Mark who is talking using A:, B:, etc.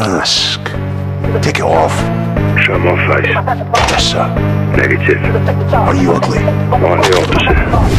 A: mask. Take it off.
B: Show my face.
A: Yes, sir.
B: Negative.
A: Are you ugly?
B: I'm the opposite.